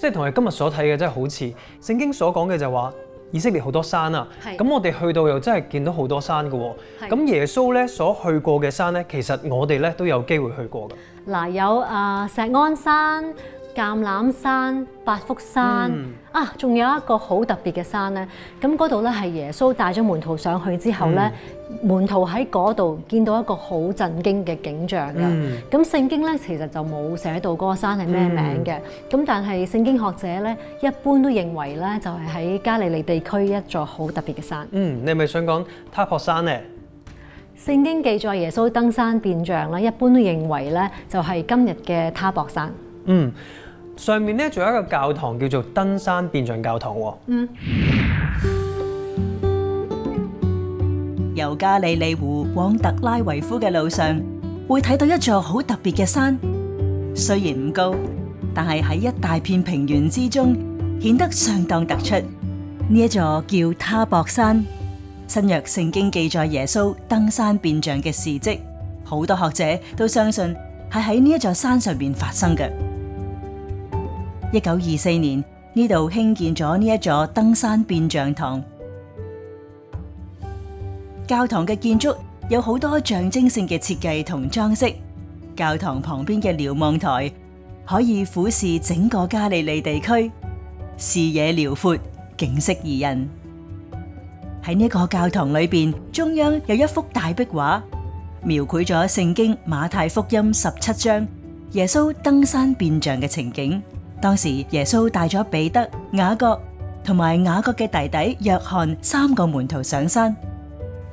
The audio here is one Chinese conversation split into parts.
即係同你今日所睇嘅真係好似。聖經所講嘅就話以色列好多山啊，咁我哋去到又真係見到好多山嘅喎。係咁耶穌咧所去過嘅山咧，其實我哋咧都有機會去過嘅。嗱，有啊、石安山、橄欖山、八福山、嗯啊，仲有一個好特別嘅山咧。咁嗰度咧係耶穌帶咗門徒上去之後咧，門徒喺嗰度見到一個好震驚嘅景象嘅。嗯咁、聖經咧其實就冇寫到嗰個山係咩名嘅。咁、但係聖經學者咧一般都認為咧就係喺加利利地區一座好特別嘅山。嗯，你係咪想講塔珀山咧？聖經記載耶穌登山變像咧，一般都認為咧就係今日嘅他泊山。嗯，上面咧仲有一個教堂叫做登山變像教堂喎。由加利利湖往特拉維夫嘅路上，會睇到一座好特別嘅山。雖然唔高，但係喺一大片平原之中，顯得相當突出。呢一座叫他博山。新約聖經記載耶穌登山變像嘅事蹟，好多學者都相信係喺呢一座山上邊發生嘅。一九二四年呢度興建咗呢一座登山變像堂。教堂嘅建築有好多象徵性嘅設計同裝飾。教堂旁邊嘅瞭望台可以俯視整個加利利地區，視野遼闊，景色宜人。喺呢個教堂裏邊，中央有一幅大壁畫，描繪咗聖經馬太福音十七章耶穌登山變像嘅情景。當時耶穌帶咗彼得、雅各同埋雅各嘅弟弟約翰三個門徒上山。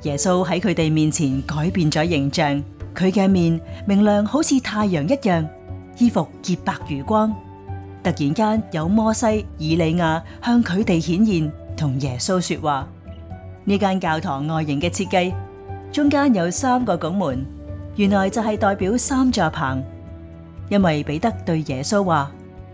耶穌喺佢哋面前改變咗形象，佢嘅面明亮好似太陽一樣，衣服潔白如光。突然間有摩西、以利亞向佢哋顯現，同耶穌說話。呢間教堂外形嘅設計，中間有三個拱門，原來就係代表三座棚。因為彼得對耶穌話：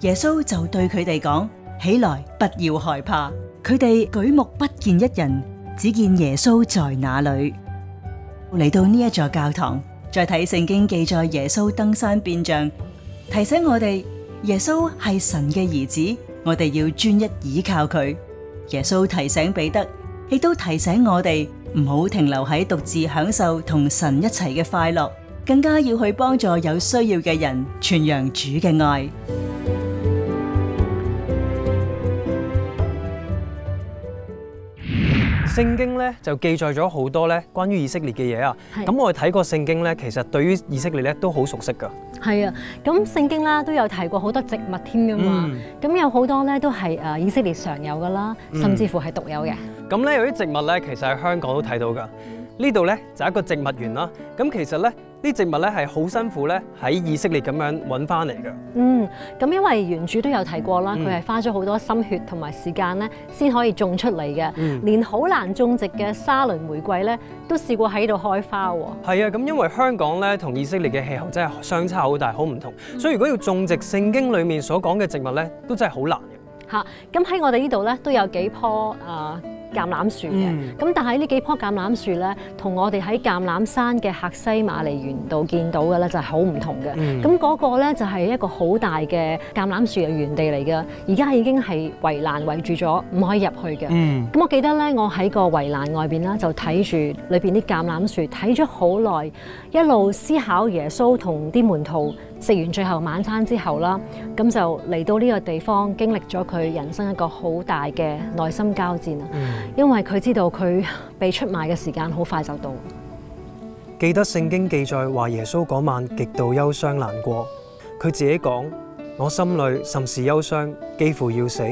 耶穌就對佢哋講：起來，不要害怕。佢哋舉目不見一人。只見耶穌在那裏。嚟到呢一座教堂，再睇聖經記載耶穌登山变像，提醒我哋耶穌係神嘅兒子，我哋要專一倚靠佢。耶穌提醒彼得，亦都提醒我哋唔好停留喺獨自享受同神一齊嘅快樂，更加要去幫助有需要嘅人，傳揚主嘅愛。聖經咧就記載咗好多咧關於以色列嘅嘢啊。係咁我哋睇過聖經咧，其實對於以色列咧都好熟悉噶。係啊，咁聖經啦都有提過好多植物添噶嘛，嗯咁、有好多咧都係誒以色列常有噶啦，甚至乎係獨有嘅。咁咧有啲植物咧，其實喺香港都睇到㗎。呢度咧就係一個植物園啦。咁其實咧呢植物咧係好辛苦咧喺以色列咁樣揾翻嚟嘅。嗯，咁因為原著都有提過啦，嗯佢係花咗好多心血同埋時間咧，先可以種出嚟嘅。嗯連好難種植嘅沙崙玫瑰咧，都試過喺度開花喎。係啊，咁因為香港咧同以色列嘅氣候真係相差好大，好唔同，所以如果要種植聖經裡面所講嘅植物咧，都真係好難嘅。嚇，咁喺我哋呢度咧都有幾棵啊橄欖樹嘅。嗯咁、但係呢幾棵橄欖樹咧，同我哋喺橄欖山嘅客西馬尼園度見到嘅咧就係好唔同嘅。嗯咁嗰、個咧就係一個好大嘅橄欖樹嘅園地嚟嘅，而家已經係圍欄圍住咗，唔可以入去嘅。嗯咁我記得咧，我喺個圍欄外邊啦，就睇住裏邊啲橄欖樹，睇咗好耐，一路思考耶穌同啲門徒食完最後晚餐之後啦，咁就嚟到呢個地方，經歷咗佢人生一個好大嘅內心交戰啊！嗯因為佢知道佢被出賣嘅時間好快就到。記得聖經記載話耶穌嗰晚極度憂傷難過，佢自己講：我心裏甚是憂傷，幾乎要死。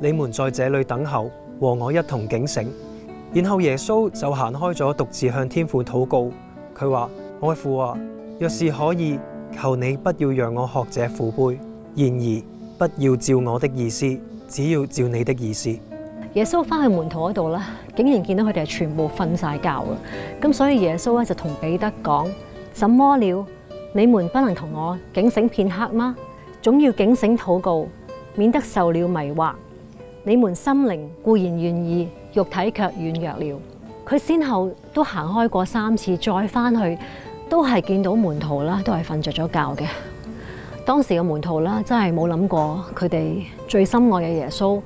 你們在這裏等候，和我一同警醒。然後耶穌就行開咗，獨自向天父禱告。佢話：我嘅父啊，若是可以，求你不要讓我喝這苦杯。然而不要照我的意思，只要照你的意思。耶穌翻去門徒嗰度啦，竟然見到佢哋系全部瞓晒覺啊！咁所以耶穌咧就同彼得講：怎麼了？你們不能同我警醒片刻嗎？總要警醒祷告，免得受了迷惑。你們心靈固然願意，肉體卻軟弱了。佢先後都行開過三次，再翻去都係見到門徒啦，都係瞓着咗覺嘅。當時嘅門徒啦，真係冇諗過佢哋最心愛嘅耶穌。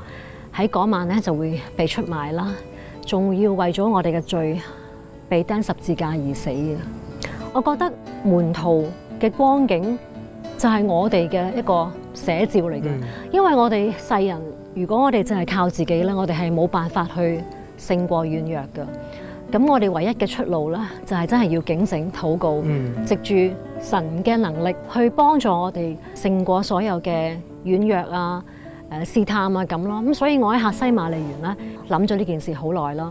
喺嗰晚咧就會被出賣啦，仲要為咗我哋嘅罪被釘十字架而死嘅。我覺得門徒嘅光景就係我哋嘅一個寫照嚟嘅，嗯因為我哋世人如果我哋淨係靠自己咧，我哋係冇辦法去勝過軟弱嘅。咁我哋唯一嘅出路咧，就係真係要警醒禱告，嗯藉住神嘅能力去幫助我哋勝過所有嘅軟弱啊。誒試探啊咁咯，咁所以我喺客西馬利園咧諗咗呢件事好耐啦，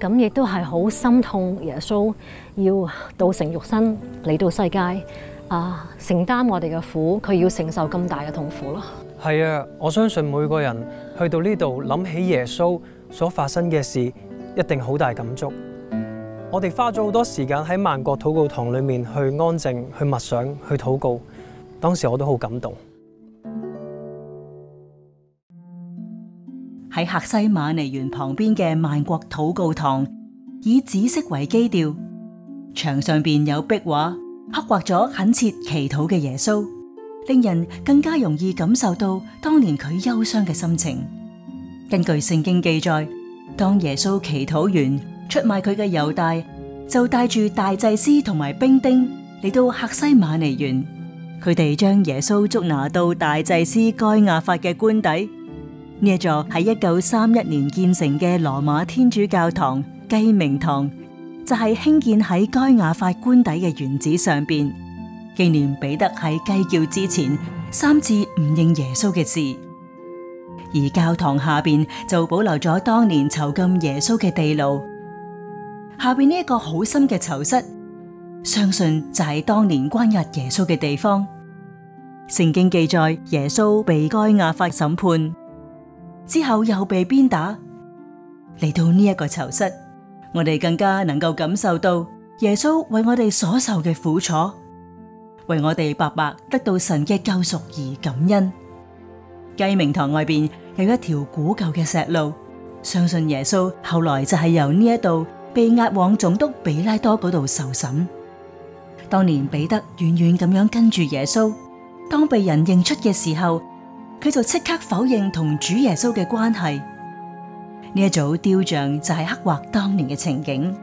咁亦都係好心痛耶穌要道成肉身嚟到世界啊，承擔我哋嘅苦，佢要承受咁大嘅痛苦咯。係啊，我相信每個人去到呢度諗起耶穌所發生嘅事，一定好大感觸。我哋花咗好多時間喺萬國禱告堂裏面去安靜、去默想、去祷告，當時我都好感動。喺客西馬尼園旁邊嘅萬國禱告堂，以紫色為基調，牆上边有壁画刻畫咗恳切祈禱嘅耶穌，令人更加容易感受到當年佢憂傷嘅心情。根據聖經記載，當耶穌祈禱完，出賣佢嘅犹大就帶住大祭司同埋兵丁嚟到客西馬尼園，佢哋將耶穌捉拿到大祭司該亞法嘅官邸。呢一座喺一九三一年建成嘅羅馬天主教堂雞鳴堂，就係興建喺該亞法官邸嘅原址上邊，紀念彼得喺雞叫之前三次唔认耶穌嘅事。而教堂下边就保留咗當年囚禁耶穌嘅地牢，下边呢一個好深嘅囚室，相信就係當年關押耶穌嘅地方。聖經記載耶穌被該亞法審判。之後又被鞭打，嚟到呢一個囚室，我哋更加能夠感受到耶穌為我哋所受嘅苦楚，為我哋白白得到神嘅救赎而感恩。雞鳴堂外边有一條古舊嘅石路，相信耶穌後來就係由呢一度被押往總督比拉多嗰度受審。當年彼得遠遠咁樣跟住耶穌，當被人認出嘅時候。佢就即刻否認同主耶穌嘅關係，呢一組雕像就係刻画當年嘅情景。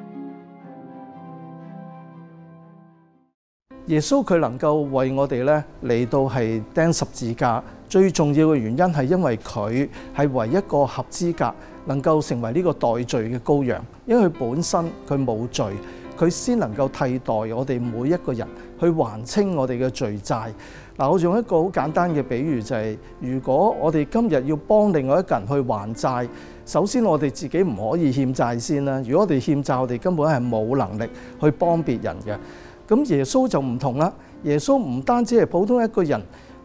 耶穌佢能夠為我哋咧嚟到係釘十字架，最重要嘅原因係因為佢係唯一一個合資格能夠成為呢個代罪嘅羔羊，因為佢本身佢冇罪，佢先能夠替代我哋每一個人去還清我哋嘅罪債。嗱，我用一個好簡單嘅比喻就係，如果我哋今日要幫另外一個人去還債，首先我哋自己唔可以欠債先啦。如果我哋欠債，我哋根本係冇能力去幫別人嘅。咁耶穌就唔同啦，耶穌唔單止係普通一個人，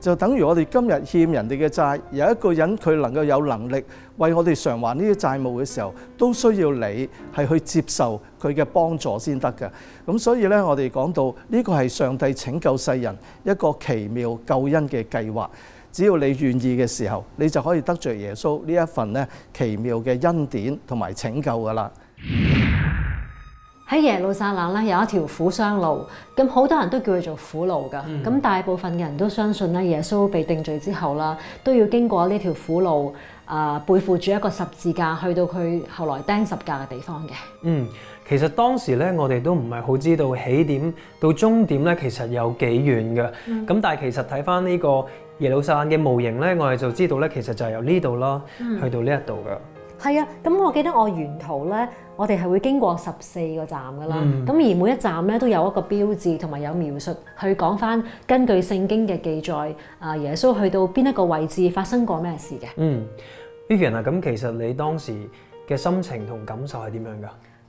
就等於我哋今日欠人哋嘅債，有一個人佢能夠有能力為我哋償還呢啲債務嘅時候，都需要你係去接受佢嘅幫助先得嘅。咁所以呢，我哋講到呢個係上帝拯救世人一個奇妙救恩嘅計劃。只要你願意嘅時候，你就可以得着耶穌呢一份呢奇妙嘅恩典同埋拯救噶啦。喺耶路撒冷咧有一條苦傷路，咁好多人都叫佢做苦路噶。咁、大部分嘅人都相信咧，耶穌被定罪之後啦，都要經過呢條苦路，啊、背負住一個十字架，去到佢後來釘十架嘅地方嘅。嗯，其實當時咧，我哋都唔係好知道起點到終點咧，其實有幾遠嘅。咁、但係其實睇翻呢個耶路撒冷嘅模型咧，我哋就知道咧，其實就係由呢度啦，去到呢一度噶。係啊，咁我記得我沿途咧，我哋係會經過十四個站噶啦。咁、而每一站咧都有一個標誌同埋有描述，去講翻根據聖經嘅記載，啊耶穌去到邊一個位置發生過咩事嘅。嗯，Vivian 啊，咁其實你當時嘅心情同感受係點樣噶？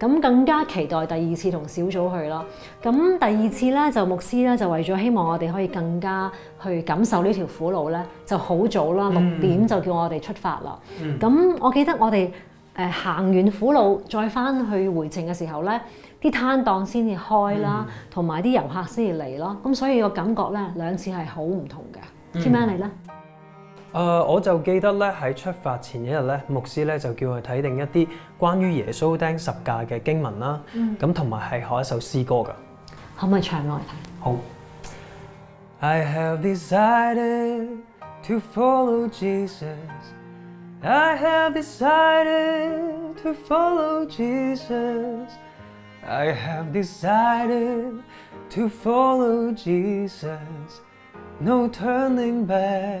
咁更加期待第二次同小組去啦。咁第二次咧就牧師咧就為咗希望我哋可以更加去感受呢條苦路咧，就好早啦，六點就叫我哋出發啦。咁、我記得我哋誒行完苦路再翻去回程嘅時候咧，啲攤檔先至開啦，同埋啲遊客先至嚟咯。咁所以個感覺咧兩次係好唔同嘅。Tim 你咧？誒、呃我就記得咧喺出發前一日咧，牧師咧就叫佢睇定一啲關於耶穌釘十架嘅經文啦，咁同埋係學一首詩歌噶。可唔可以唱俾我哋睇？好。I have decided to follow Jesus. I have decided to follow Jesus. I have decided to follow Jesus. No turning back,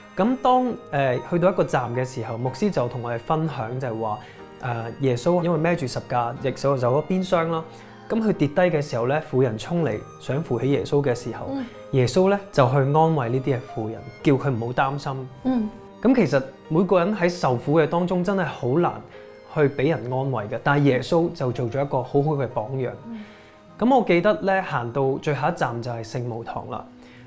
咁當誒、呃去到一個站嘅時候，牧師就同我哋分享就係話誒耶穌因為孭住十架，亦手就咗邊傷啦。咁佢跌低嘅時候咧，婦人衝嚟想扶起耶穌嘅時候，耶穌咧就去安慰呢啲嘅婦人，叫佢唔好擔心。嗯咁其實每個人喺受苦嘅當中，真係好難去俾人安慰嘅。但係耶穌就做咗一個好好嘅榜樣。咁、我記得咧，行到最後一站就係聖母堂啦。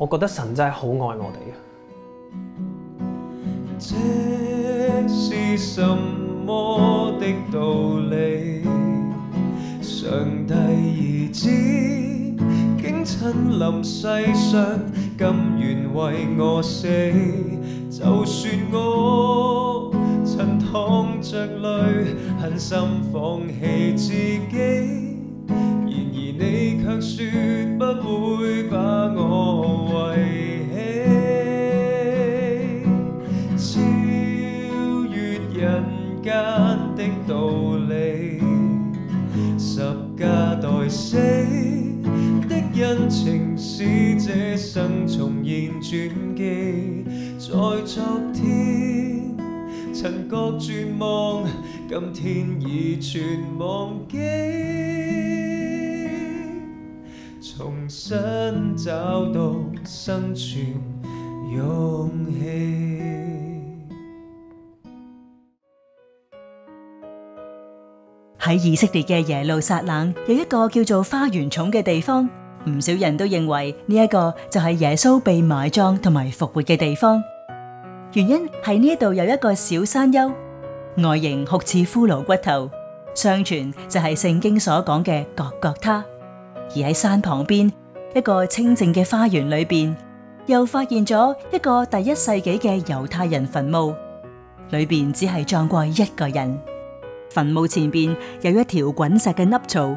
我覺得神真係好愛我哋嘅。這是什麼的道理？上帝兒子竟親臨世上，甘願為我死。就算我曾淌着淚，狠心放棄自己。然而你卻說不會傳記，在昨天曾覺絕望，今天已全忘記。重新找到生存勇氣。喺以色列嘅耶路撒冷有一個叫做花園冢嘅地方，唔少人都認為呢一個就係耶穌被埋葬同埋復活嘅地方。原因係呢度有一個小山丘，外形酷似骷髏骨頭，相傳就係聖經所講嘅各各他。而喺山旁邊一個清靜嘅花園裏邊，又發現咗一個第一世紀嘅猶太人墳墓，裏邊只係葬過一個人。墳墓前边有一條滾石嘅凹槽，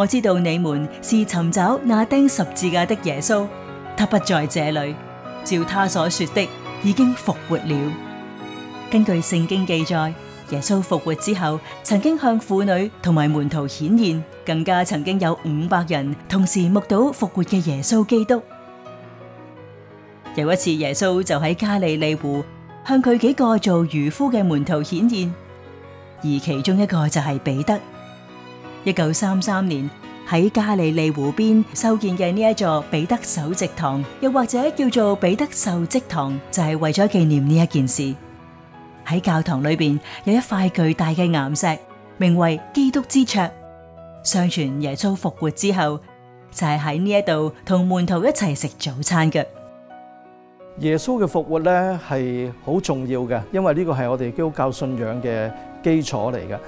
我知道你们是尋找那丁十字架的耶穌，他不在這裏，照他所說的，已經復活了。根據聖經記載，耶穌復活之後，曾經向婦女同埋門徒顯現，更加曾經有五百人同時目睹復活嘅耶穌基督。有一次，耶穌就喺加利利湖向佢幾個做渔夫嘅門徒顯現，而其中一個就係彼得。一九三三年喺加利利湖边修建嘅呢一座彼得首席堂，又或者叫做彼得受职堂，就系为咗纪念呢一件事。喺教堂里边有一块巨大嘅岩石，名为基督之桌。相传耶稣复活之后，就系喺呢一度同门徒一齐食早餐嘅。耶稣嘅复活咧系好重要嘅，因为呢个系我哋基督教信仰嘅基础嚟嘅。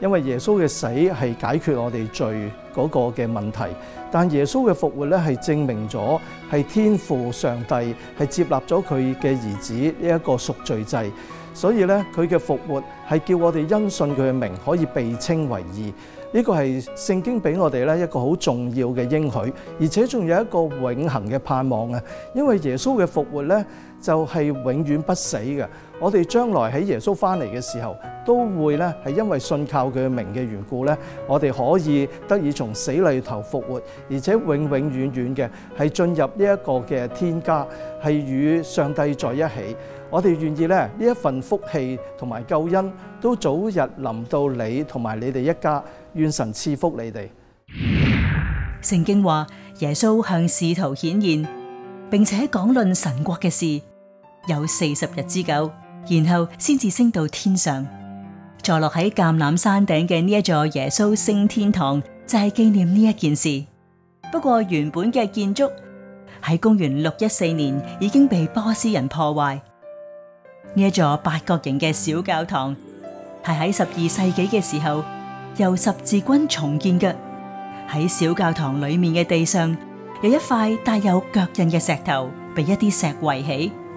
因為耶穌嘅死係解決我哋罪嗰個嘅問題，但耶穌嘅復活咧係證明咗係天父上帝係接納咗佢嘅兒子呢一個贖罪祭，所以咧佢嘅復活係叫我哋因信佢嘅名可以被稱為義。呢個係聖經俾我哋咧一個好重要嘅應許，而且仲有一個永恒嘅盼望啊！因為耶穌嘅復活咧就係永遠不死嘅。我哋將來喺耶穌翻嚟嘅時候，都會咧係因為信靠佢嘅名嘅緣故咧，我哋可以得以從死裏頭復活，而且永永遠遠嘅係進入呢一個嘅天家，係與上帝在一起。我哋願意咧呢一份福氣同埋救恩都早日臨到你同埋你哋一家，願神赐福你哋。聖經話耶穌向使徒顯現，並且講論神國嘅事，有四十日之久。然後先至升到天上，坐落喺橄欖山頂嘅呢一座耶穌升天堂，就係紀念呢一件事。不過原本嘅建築喺公元六一四年已經被波斯人破壞。呢一座八角形嘅小教堂係喺十二世紀嘅時候由十字軍重建嘅。喺小教堂裏面嘅地上有一塊帶有腳印嘅石頭，被一啲石圍起。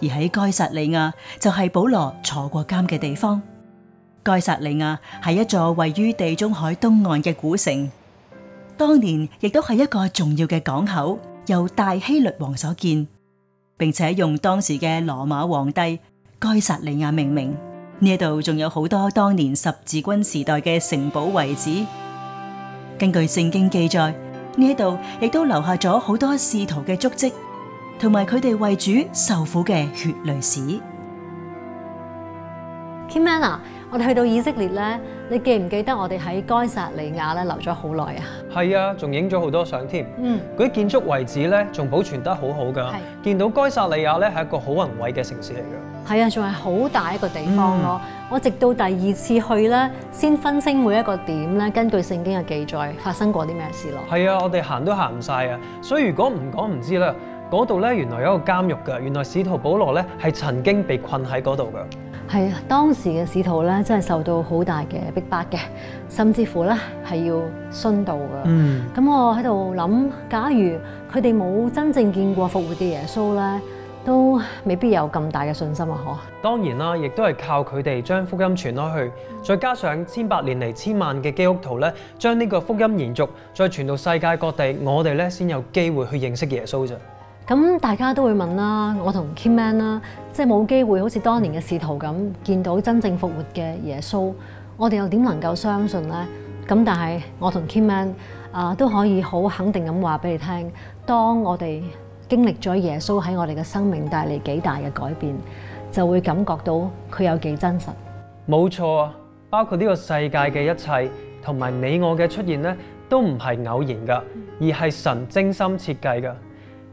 而喺該撒利亞就係保羅坐過監嘅地方。該撒利亞係一座位於地中海東岸嘅古城，當年亦都係一個重要嘅港口，由大希律王所建，並且用當時嘅羅馬皇帝該撒利亞命名。呢度仲有好多當年十字軍時代嘅城堡遺址。根據聖經記載，呢度亦都留下咗好多仕途嘅足跡。同埋佢哋為主受苦嘅血淚史。Kim Man 啊，我哋去到以色列咧，你記唔記得我哋喺該撒利亞咧留咗好耐啊？係啊，仲影咗好多相添。嗯，嗰啲建築遺址咧，仲保存得好好㗎係。見到該撒利亞咧係一個好宏偉嘅城市嚟㗎。係啊，仲係好大一個地方咯。我直到第二次去咧，先分清每一個點咧，根據聖經嘅記載發生過啲咩事咯。係啊，我哋行都行唔晒啊！所以如果唔講唔知啦，嗰度咧原來有一個監獄㗎。原來使徒保羅咧係曾經被困喺嗰度㗎。係啊，當時嘅使徒咧真係受到好大嘅逼迫嘅，甚至乎咧係要殉道㗎。嗯，咁我喺度諗，假如佢哋冇真正見過復活嘅耶穌咧，都未必有咁大嘅信心啊！嗬。當然啦，亦都係靠佢哋將福音傳開去，再加上千百年嚟千萬嘅基督徒咧，將呢個福音延續，再傳到世界各地，我哋咧先有機會去認識耶穌啫。咁大家都會問啦，我同 Kim Man 啦，即係冇機會好似當年嘅使徒咁見到真正復活嘅耶穌，我哋又點能夠相信呢？咁但係我同 Kim Man 啊都可以好肯定咁話俾你聽，當我哋經歷咗耶穌喺我哋嘅生命帶嚟幾大嘅改變，就會感覺到佢有幾真實。冇錯啊，包括呢個世界嘅一切，同埋你我嘅出現咧，都唔係偶然噶，而係神精心設計噶。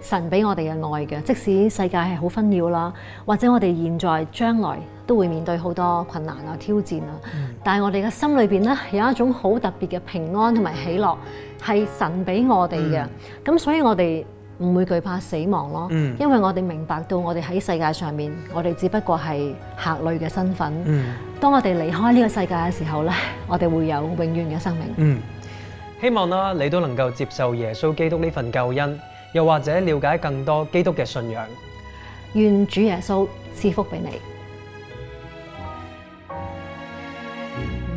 神俾我哋嘅愛嘅，即使世界係好紛擾啦，或者我哋現在將來都會面對好多困難啊、挑戰啊，但係我哋嘅心裏邊咧有一種好特別嘅平安同埋喜樂，係神俾我哋嘅，咁、所以我哋唔會懼怕死亡咯，嗯。因為我哋明白到我哋喺世界上面，我哋只不過係客旅嘅身份。嗯。當我哋離開呢個世界嘅時候咧，我哋會有永遠嘅生命。嗯，希望啦，你都能夠接受耶穌基督呢份救恩，又或者了解更多基督嘅信仰。愿主耶稣赐福俾你。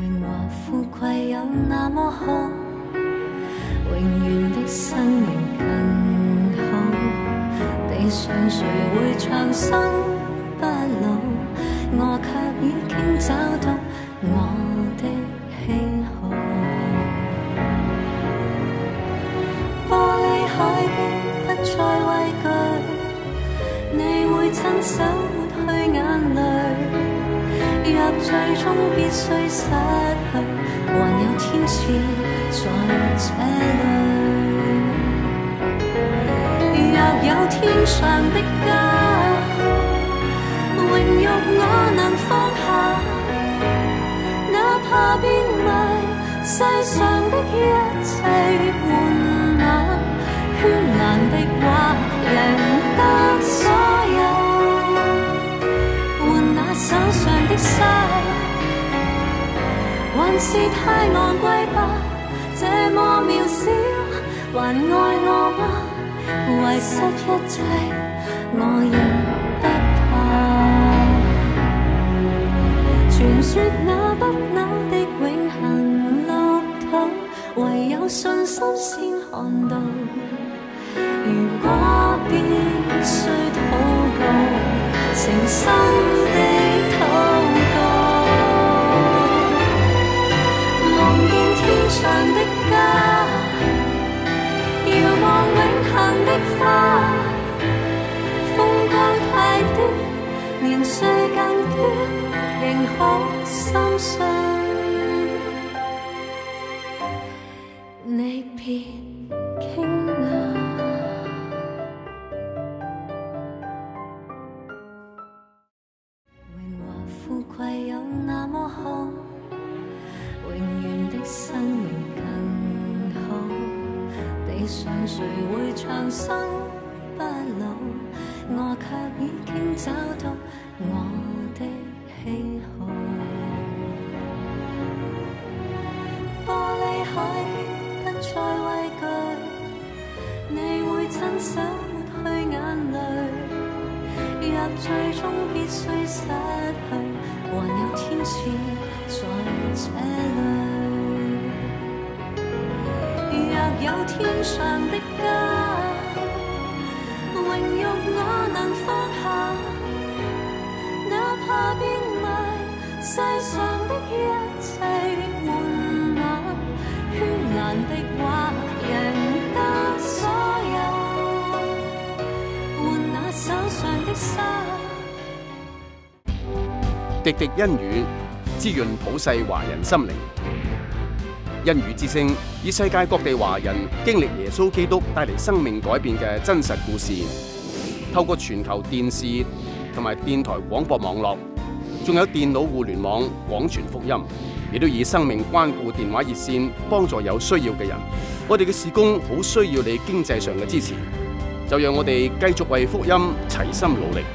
榮華富貴有那麼好，永遠的生命更好。地上誰會長生不老？我卻已經找到我的終必須失去，還有天使在這裏。若有天上的家，榮辱我能放下，哪怕变卖世上的一切換那絢爛的話，贏得所有。換那手上的沙，还是太昂贵吧？这么渺小，还爱我吗？遗失一切，我亦不怕。传说那不朽的永恆樂土，唯有信心先看到。如果必须祷告，诚心家，遥望永恒的花，风光太短，年岁更短，仍可心信。你别世上的一切玩樂，絢爛的畫贏得所有，換那手上的沙。滴滴恩语，滋潤普世華人心靈。恩语之聲以世界各地華人經歷耶穌基督帶嚟生命改變嘅真實故事，透過全球電視同埋電台廣播網絡，仲有電腦互聯網廣傳福音，亦都以生命關顧電話熱線幫助有需要嘅人。我哋嘅事工好需要你經濟上嘅支持，就讓我哋繼續為福音齊心努力。